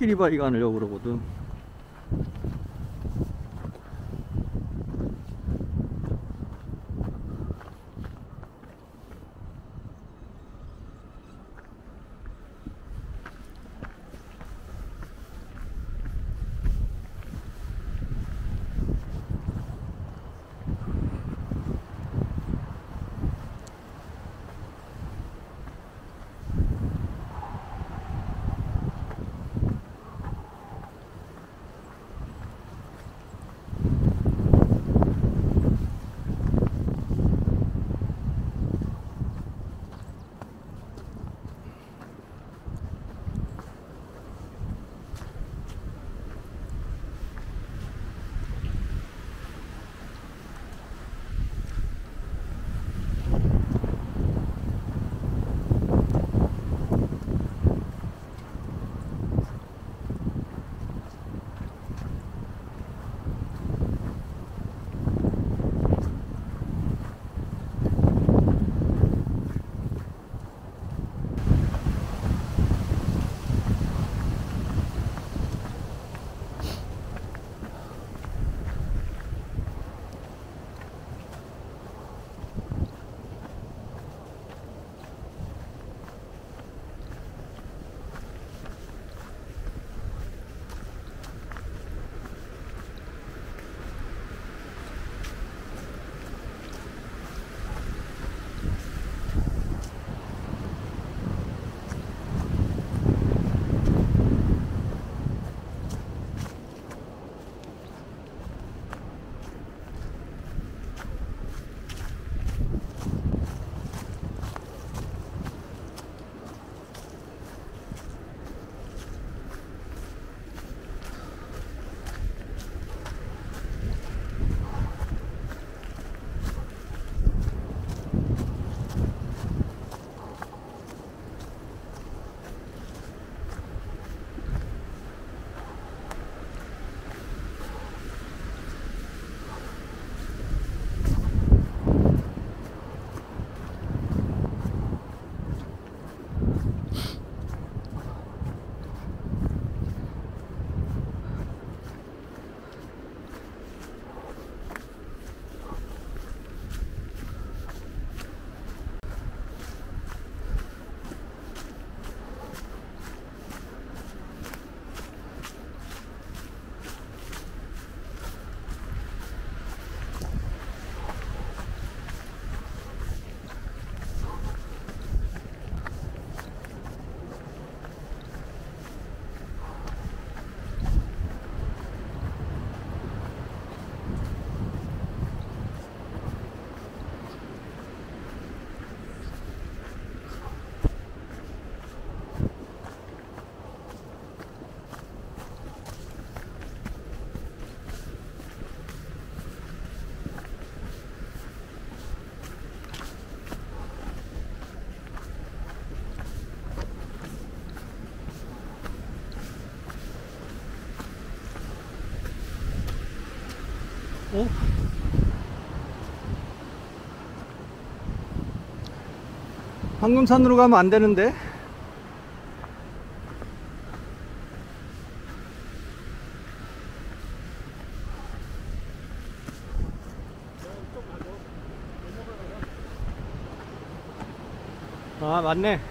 코끼리 바위 가려고 그러거든 황금산으로 가면 안 되는데? 아, 맞네.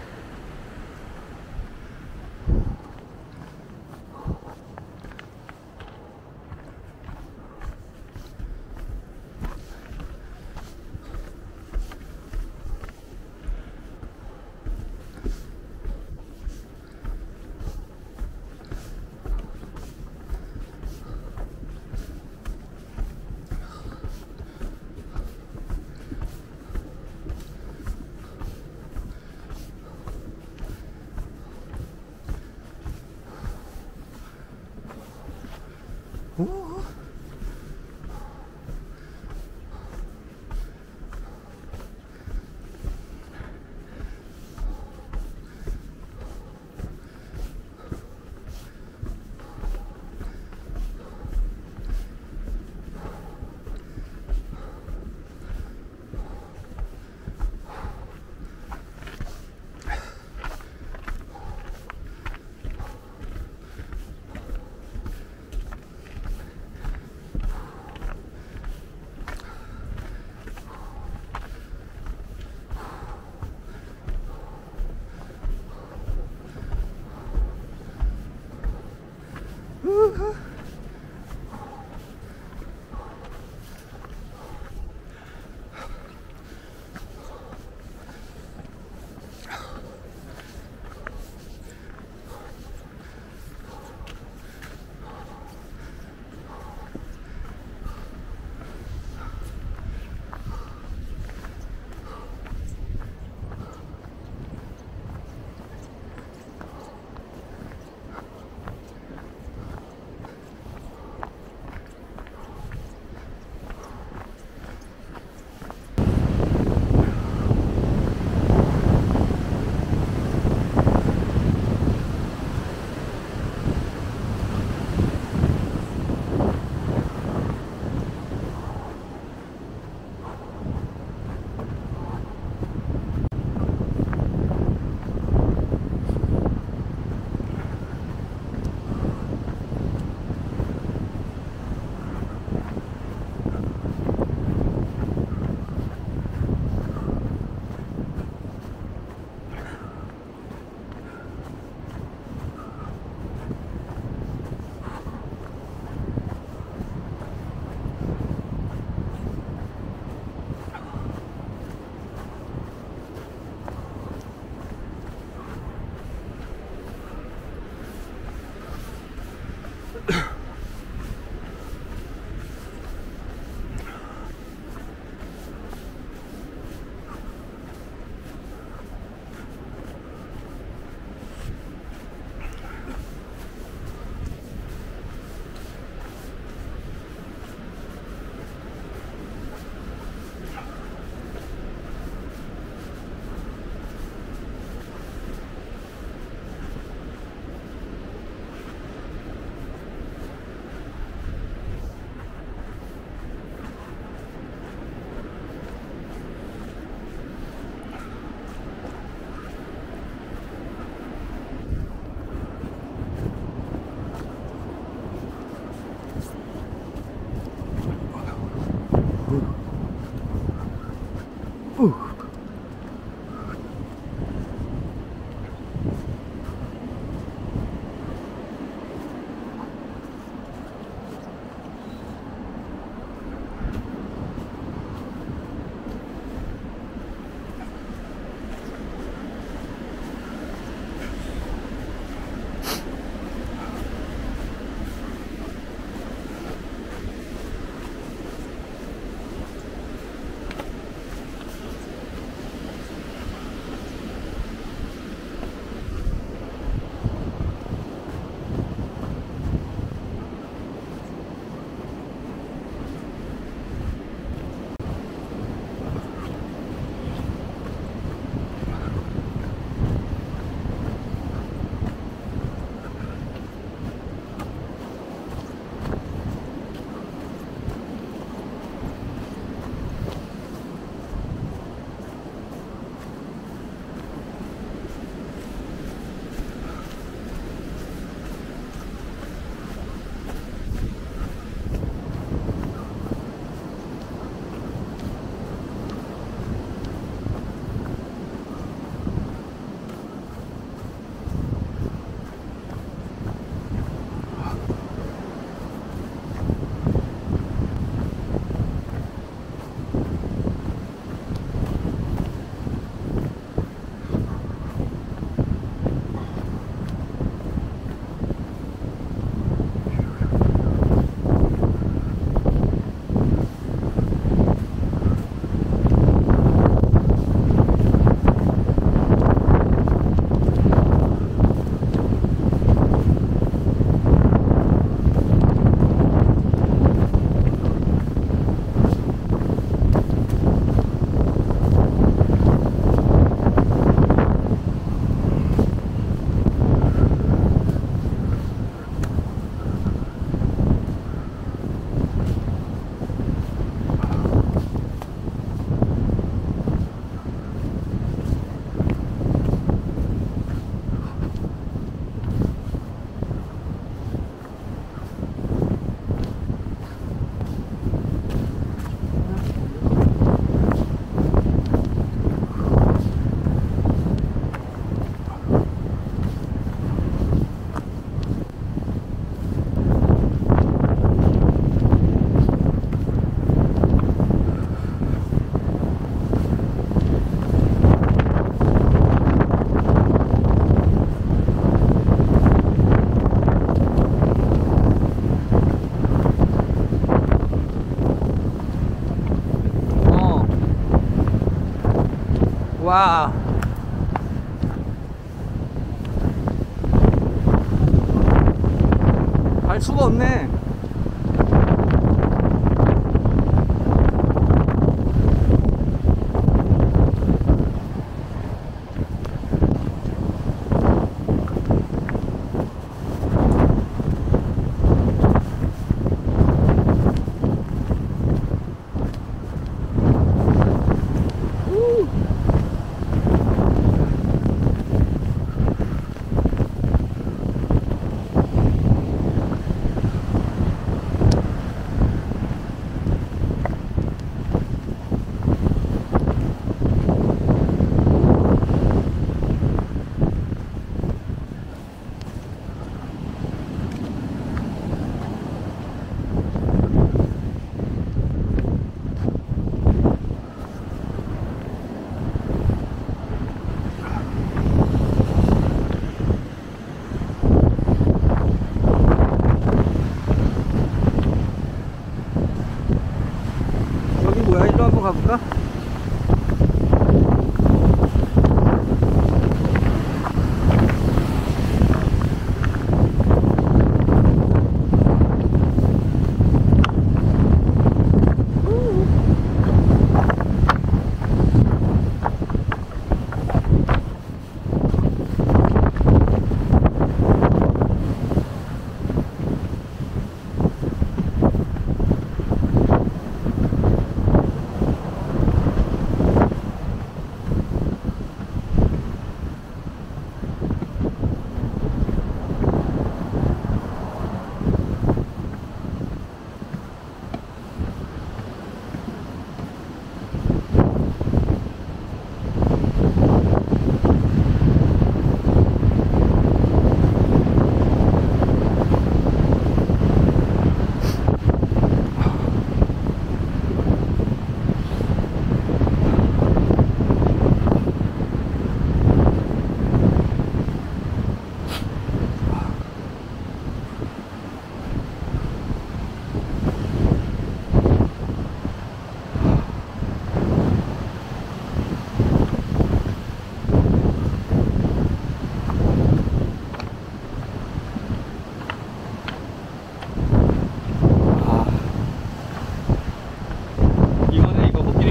수가 없네.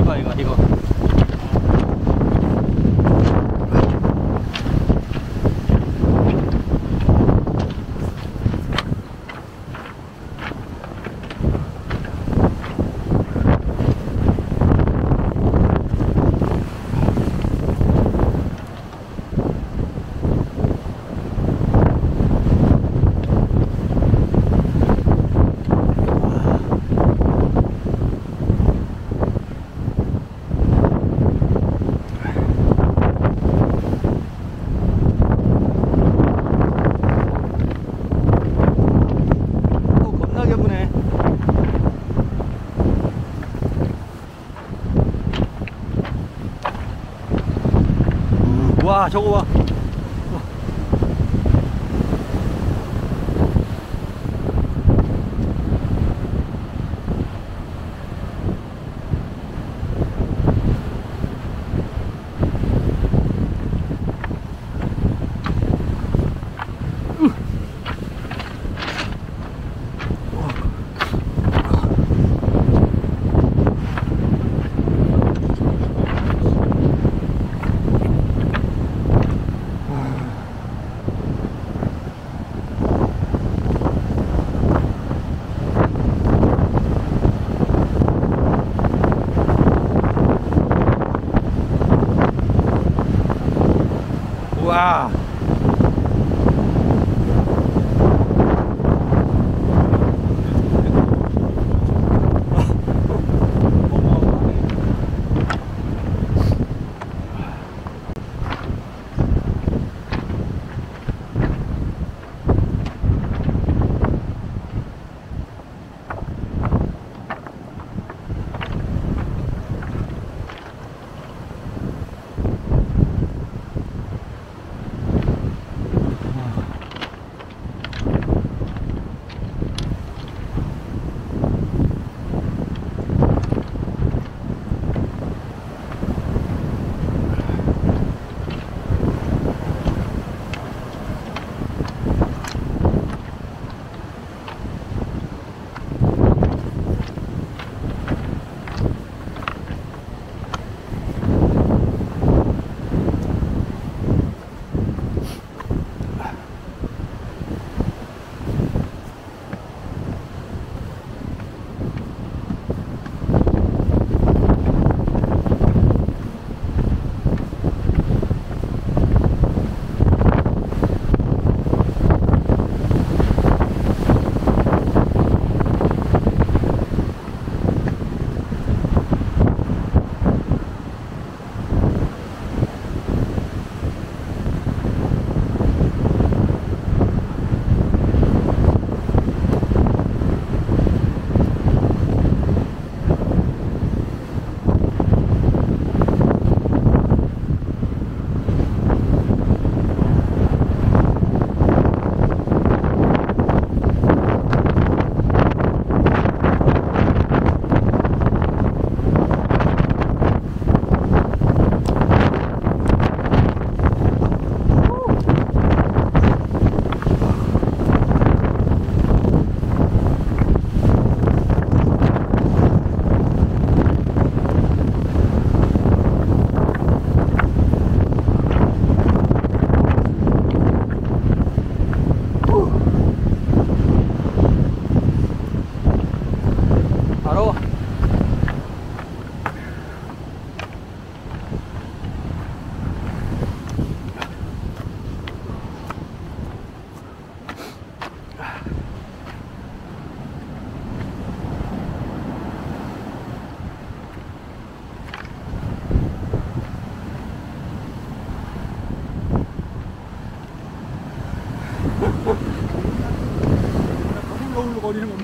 界が広く 와 저거 봐. 거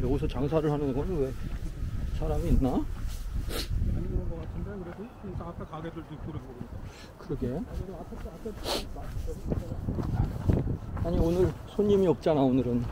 여기서 장사를 하는 건 왜 사람이 있나? 안 그런 거 같은데 그래도 그러니까 앞에 가게들도 있고 보니까. 그러게. 아, 아니 오늘 손님이 없잖아. 오늘은